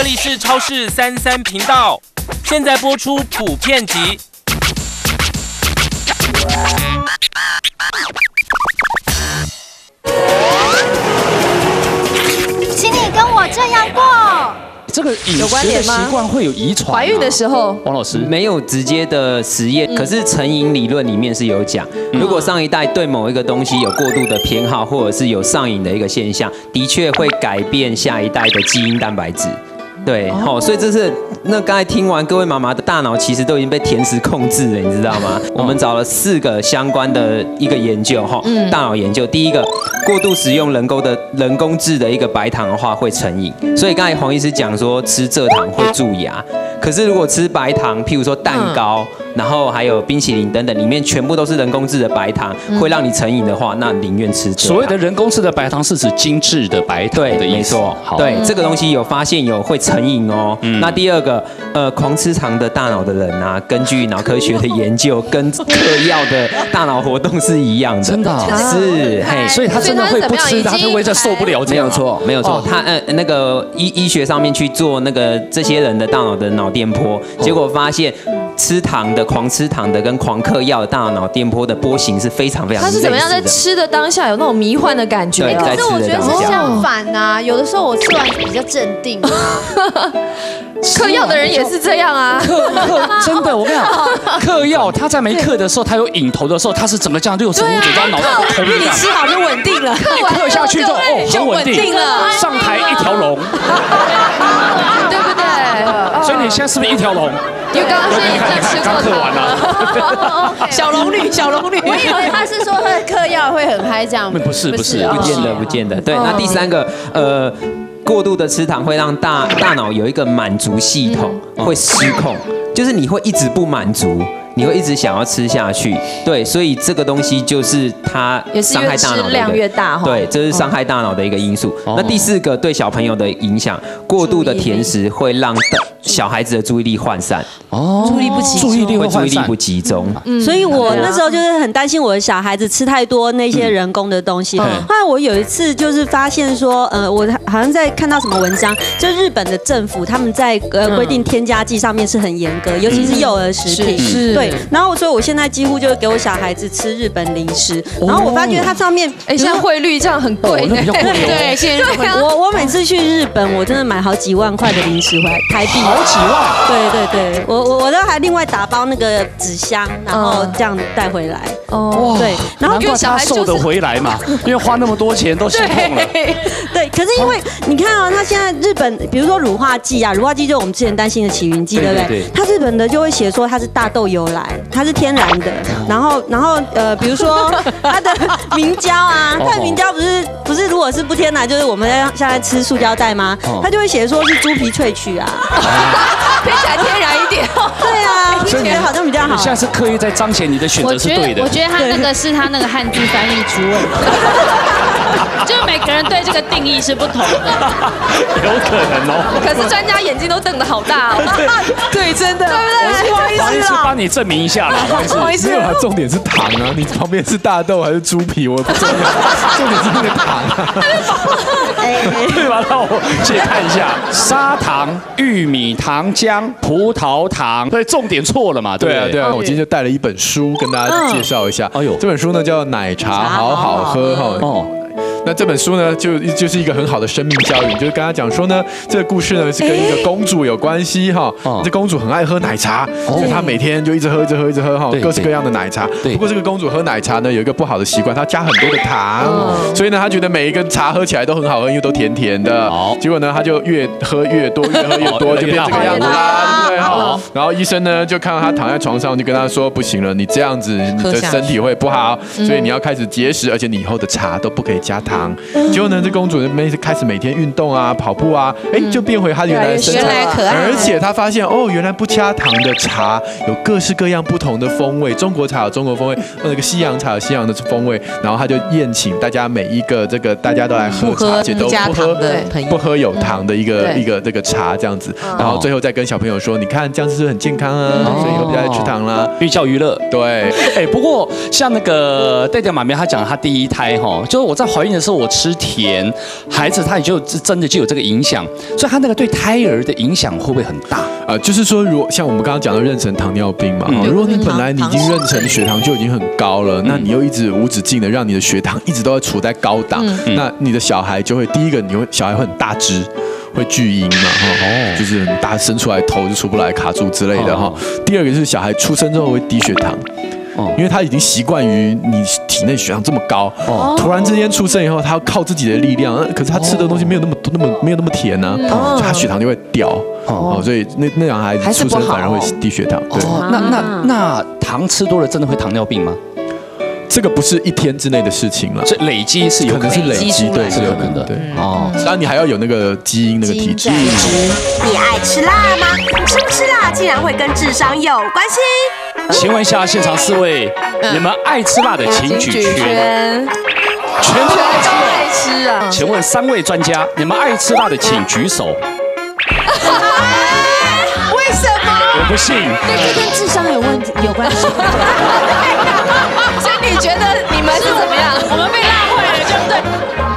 这里是超市三三频道，现在播出普遍集。请你跟我这样过。这个饮食的习惯会有遗传吗？怀孕的时候，王老师没有直接的实验，可是成瘾理论里面是有讲，如果上一代对某一个东西有过度的偏好，或者是有上瘾的一个现象，的确会改变下一代的基因蛋白质。对，好，所以这是那刚才听完各位妈妈的大脑其实都已经被甜食控制了，你知道吗？我们找了四个相关的一个研究，哈，大脑研究。第一个，过度使用人工的人工制的一个白糖的话会成瘾，所以刚才黄医师讲说吃蔗糖会蛀牙，可是如果吃白糖，譬如说蛋糕，然后还有冰淇淋等等，里面全部都是人工制的白糖，会让你成瘾的话，那宁愿吃。所谓的人工制的白糖是指精致的白糖对的意思。没错，好，对这个东西有发现有会成瘾哦。那第二个，呃，狂吃糖的大脑的人啊，根据脑科学的研究，跟嗑药的大脑活动是一样的。真的啊是，嘿，所以他真的会不吃，他就会在受不了。没有错，没有错。他呃那个医医学上面去做那个这些人的大脑的脑电波，结果发现吃糖的、狂吃糖的跟狂嗑药的大脑脑电波的波形是非常非常他是怎么样在吃的当下有那种迷幻的感觉？可是我觉得是相反呐、有的时候我吃完比较镇定啊。嗑药的人也是这样啊。嗑嗑真的，我跟你讲，嗑药他在没嗑的时候，他有瘾头的时候，他是整个这样六神无主，然后脑袋都空的。因为你吃好就稳定了，一嗑下去之后，哦，就稳很稳定定了，上台一条龙。对不对？所以你现在是不是一条龙？因为刚刚是你看，你看，吃过刚嗑完了。小龙女，小龙女，我以为他是说喝嗑药会很嗨这样，不是不是哦不见得，不见得。对，那第三个，呃，过度的吃糖会让大大脑有一个满足系统会失控，就是你会一直不满足。你会一直想要吃下去，对，所以这个东西就是它伤害大脑的量越大对，这是伤害大脑的一个因素。哦。那第四个对小朋友的影响，过度的甜食会让大小孩子的注意力涣散，哦，注意力不集中。注意力会注意力不。集中。所以我那时候就是很担心我的小孩子吃太多那些人工的东西。后来我有一次就是发现说，呃，我好像在看到什么文章，就日本的政府他们在呃规定添加剂上面是很严格，尤其是幼儿食品。是对，然后所以我现在几乎就是给我小孩子吃日本零食，然后我发觉它上面，哎，现在汇率这样很贵。对，现在我我每次去日本，我真的买好几万块的零食回来，台币。好几万，对对对，我我我都还另外打包那个纸箱，然后这样带回来。哦，对，然后因为小孩瘦得回来嘛，因为花那么多钱都心痛了。对，可是因为你看啊，他现在日本，比如说乳化剂啊，乳化剂就是我们之前担心的起云剂，对不对。对对对？它日本的就会写说它是大豆由来，它是天然的。然后，然后呃，比如说 它的明胶啊，它的明胶不是不是，如果是不天然，就是我们在现在吃塑胶袋吗哦？它就会写说是猪皮萃取啊。听起来天然一点。对啊，所以你觉得好像好你。下次刻意在彰显你的选择是对的，我。觉得他那个是他那个汉字翻译出问题，就是每个人对这个定义是不同的。有可能哦。可是专家眼睛都瞪得好大哦。对，真的，对不对？黄医师帮你证明一下啦，黄医师。没有啊，重点是糖啊！你旁边是大豆还是猪皮，我不重要，重点是那个糖啊。对吧？让我先看一下，砂糖、玉米糖浆、葡萄糖，所以重点错了嘛？对不对？对啊，我今天就带了一本书跟大家介绍一下。哎呦这本书呢叫《奶茶好好喝》哈。哦，那这本书呢，就就是一个很好的生命教育，就是跟他讲说呢，这个故事呢是跟一个公主有关系哈哦。这公主很爱喝奶茶，所以她每天就一直喝，一直喝，一直喝哈，各式各样的奶茶。对不过这个公主喝奶茶呢有一个不好的习惯，她加很多的糖，哦所以呢她觉得每一根茶喝起来都很好喝，因为都甜甜的好。结果呢她就越喝越多，越喝越多，哦就变这个样子越啦，对不对好哈？然后医生呢就看到她躺在床上，就跟她说不行了，你这样子你的身体会不好，所以你要开始节食，而且你以后的茶都不可以加糖。结果呢，这公主每开始每天运动啊、跑步啊，哎，就变回她原来的身材。可爱而且她发现哦，原来不加糖的茶有各式各样不同的风味，中国茶有中国风味，那个西洋茶有西洋的风味。然后她就宴请大家每一个这个大家都来喝茶，而且都不喝不喝有糖的一个一个这个茶这样子。然后最后再跟小朋友说，你看这样子是很健康啊，所以以后不要再吃糖啦。寓教于乐。对，哎，不过像那个戴掉马苗，他讲他第一胎哈，就是我在怀孕的时候。时候我吃甜，孩子他也就真的就有这个影响，所以他那个对胎儿的影响会不会很大？呃，就是说，如果像我们刚刚讲的妊娠糖尿病嘛，如果你本来你已经妊娠血糖就已经很高了，那你又一直无止境的让你的血糖一直都在处在高档，那你的小孩就会第一个，你会小孩会很大只。会巨婴嘛，哈，就是很大生出来头就出不来，卡住之类的哈。第二个就是小孩出生之后会低血糖，哦。因为他已经习惯于你体内血糖这么高，突然之间出生以后，他要靠自己的力量，呃可是他吃的东西没有那么多，那么没有那么甜呢，所以他血糖就会掉，哦，所以那那两孩子出生反而会低血糖，对。哦，那那那糖吃多了真的会糖尿病吗？这个不是一天之内的事情了，这累积是有可能是累积，对，是有可能的，对。哦。当然你还要有那个基因那个体质。你爱吃辣吗？吃不吃辣竟然会跟智商有关系？请问一下现场四位，你们爱吃辣的请举拳，全部都爱吃。爱吃啊！请问三位专家，你们爱吃辣的请举手。不信。这跟智商有问题有关系。所以你觉得你们是怎么样？我们被辣坏了对不对？